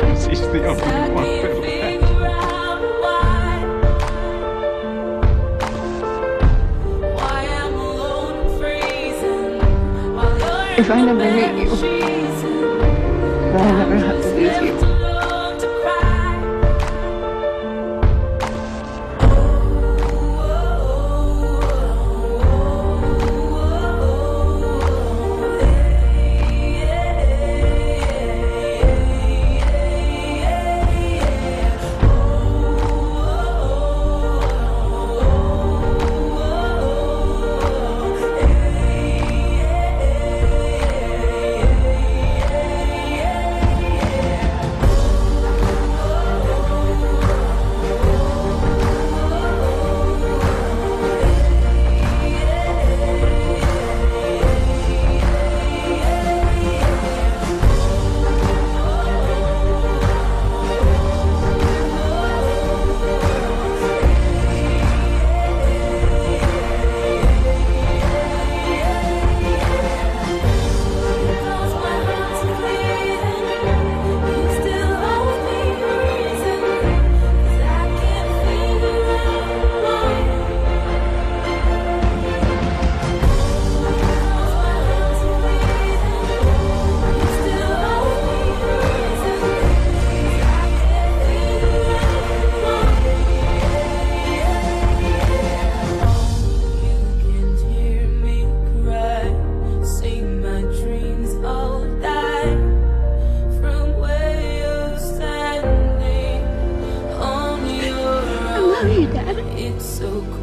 because he's the only one. If I never meet you, I never have to lose you.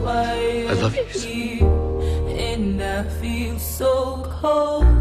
I love you. And I feel so cold.